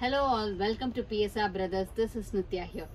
Hello all, welcome to PSR Brothers. This is Nitya here.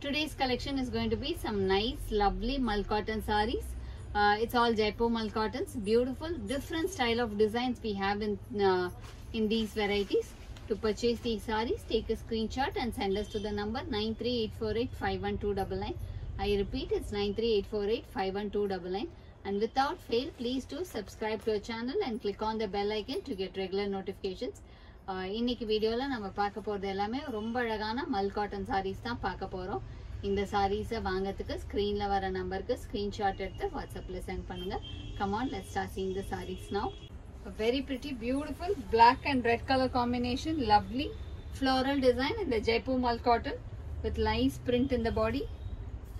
Today's collection is going to be some nice, lovely mull cotton saris. Uh, it's all Jaipur mull cottons. Beautiful, different style of designs we have in uh, in these varieties. To purchase these saris, take a screenshot and send us to the number 938485129. I repeat, it's 938485129. And without fail, please do subscribe to our channel and click on the bell icon to get regular notifications. இன்னைக்கு வீடியோவில் நம்ம பார்க்க போகிறது எல்லாமே ரொம்ப அழகான மல் cotton saris தான் பார்க்க போகிறோம் இந்த சாரீஸை வாங்கறதுக்கு ஸ்க்ரீனில் வர நம்பருக்கு ஸ்க்ரீன்ஷாட் எடுத்து வாட்ஸ்அப்பில் சென்ட் பண்ணுங்க come on let start seeing the sarees now very pretty beautiful black and red colour combination lovely floral design இந்த the Jaipur mall cotton with nice print body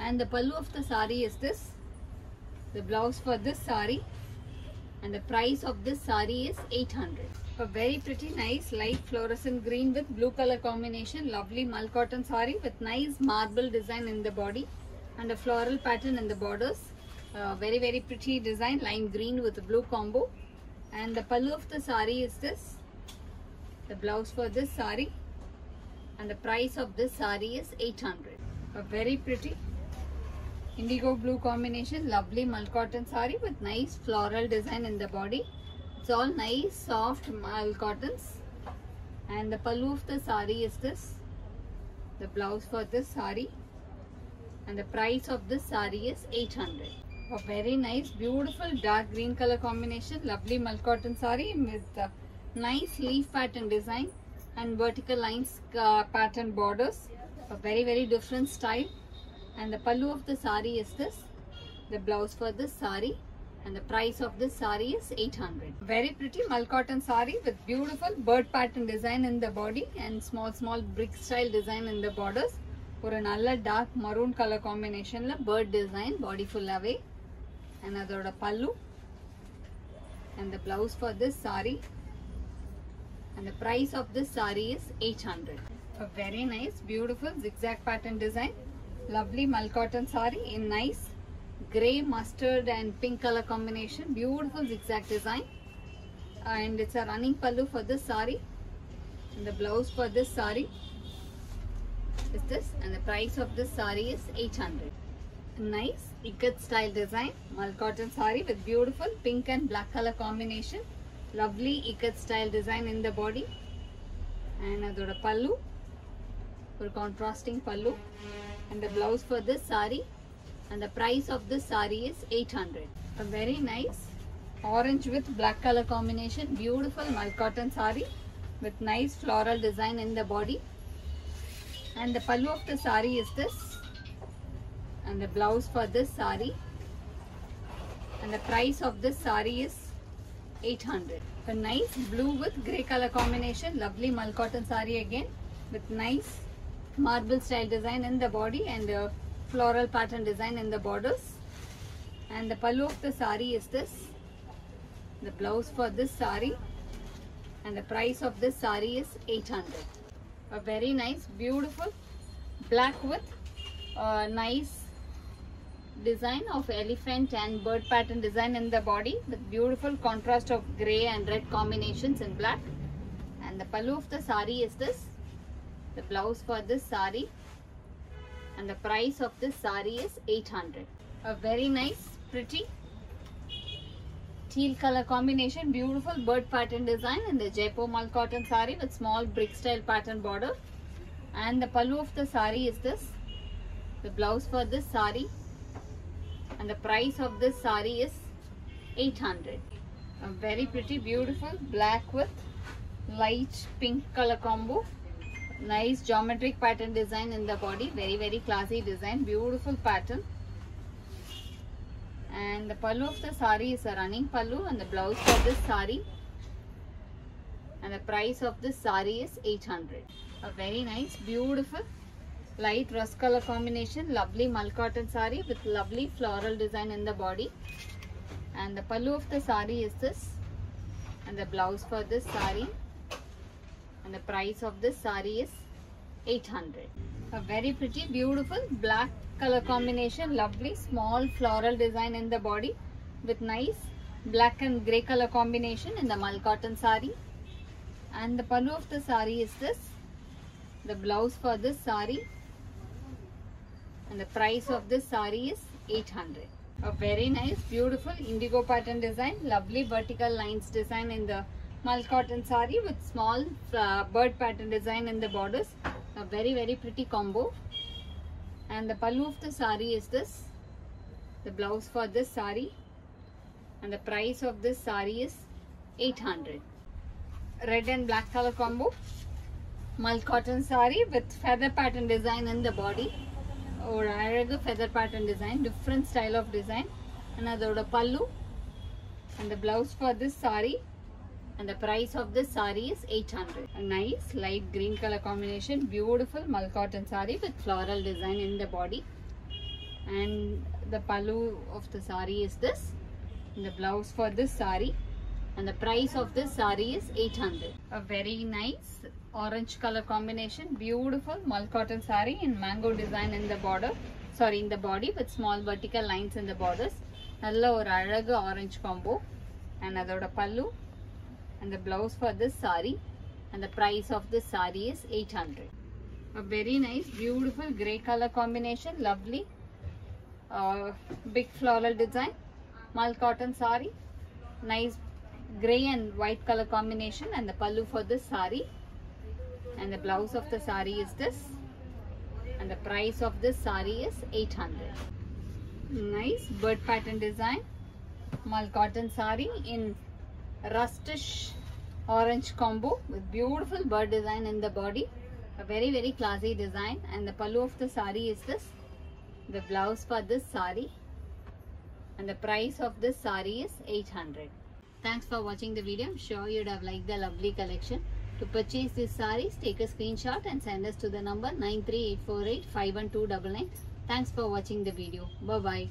and the pallu of pallu of the sari is this the blouse for this sari and the price of this sari is a very pretty nice light fluorescent green with blue color combination. Lovely mull cotton sari with nice marble design in the body and a floral pattern in the borders. Uh, very very pretty design lime green with a blue combo. And the pallu of the sari is this the blouse for this sari. And the price of this sari is 800 a very pretty indigo blue combination lovely mull cotton sari with nice floral design in the body it's all nice soft mull cottons. And the pallu of the sari is this. The blouse for this sari. And the price of this sari is 800 a very nice beautiful dark green color combination. Lovely mull cotton sari with uh, nice leaf pattern design and vertical lines uh, pattern borders. A very very different style. And the pallu of the sari is this. The blouse for this sari and the price of this sari is 800 very pretty mull cotton sari with beautiful bird pattern design in the body and small small brick style design in the borders ஒரு நல்ல dark maroon colour காம்பினேஷன்ல bird design பாடி ஃபுல்லாவே and அதோட பல்லு and the blouse for this sari and the price of this sari is 800 a very nice beautiful zigzag pattern design lovely mull cotton sari in nice gray mustard and pink color combination. Beautiful zigzag design. And it's a running pallu for this sari. And the blouse for this sari is this. And the price of this sari is 800 nice ikat style design. Mul cotton sari with beautiful pink and black color combination. Lovely ikat style design in the body. And adoda pallu. For contrasting pallu. And the blouse for this sari and the price of this sari is 800 a very nice orange with black color combination. Beautiful mull cotton sari with nice floral design in the body. And the pallu of the sari is this. And the blouse for this sari and the price of this sari is 800 a nice blue with grey color combination. Lovely mull cotton sari again with nice marble style design in the body and floral pattern design in the borders. And the pallu of the sari is this. The blouse for this sari and the price of this sari is 800 a very nice beautiful black with uh, nice design of elephant and bird pattern design in the body with beautiful contrast of gray and red combinations in black. And the pallu of the sari is this. The blouse for this sari and the price of this sari is 800 a very nice pretty teal color combination beautiful bird pattern design in the Jaipur mull cotton sari with small brick style pattern border. And the pallu of the sari is this. The blouse for this sari. And the price of this sari is 800 a very pretty beautiful black with light pink color combo nice geometric pattern design in the body. Very very classy design. Beautiful pattern. And the pallu of the sari is a running pallu and the blouse for this sari and the price of this sari is 800 a very nice beautiful light rust color combination. Lovely mull cotton sari with lovely floral design in the body. And the pallu of the sari is this. And the blouse for this sari and the price of this sari is 800 a very pretty beautiful black color combination. Lovely small floral design in the body with nice black and gray color combination in the mull cotton sari and the pallu of the sari is this. The blouse for this sari and the price of this sari is 800 a very nice beautiful indigo pattern design. Lovely vertical lines design in the mull cotton sari with small uh, bird pattern design in the borders a very very pretty combo and the pallu of the sari is this the blouse for this sari and the price of this sari is 800 red and black color combo mull cotton sari with feather pattern design in the body ஒரு அழகு feather pattern design different style of design and அதோட பல்லு and the blouse for this sari and the price of this sari is 800 a nice light green color combination beautiful mull cotton sari with floral design in the body and the pallu of the sari is this and the blouse for this sari and the price of this sari is 800 a very nice orange color combination beautiful mull cotton sari in mango design in the border sorry in the body with small vertical lines in the borders நல்ல ஒரு அழகு orange combo and அதோட பல்லு and the blouse for this sari and the price of this sari is 800 a very nice beautiful gray color combination. Lovely. Uh, big floral design. Mull cotton sari nice gray and white color combination. And the pallu for this sari and the blouse of the sari is this. And the price of this sari is 800 nice bird pattern design. Mull cotton sari in rustish orange combo with beautiful bird design in the body. A very very classy design. And the pallu of the sari is this. The blouse for this sari. And the price of this sari is 800 thanks for watching the video. I'm sure you'd have liked the lovely collection. To purchase these saris take a screenshot and send us to the number 93848 51299 thanks for watching the video. Bye bye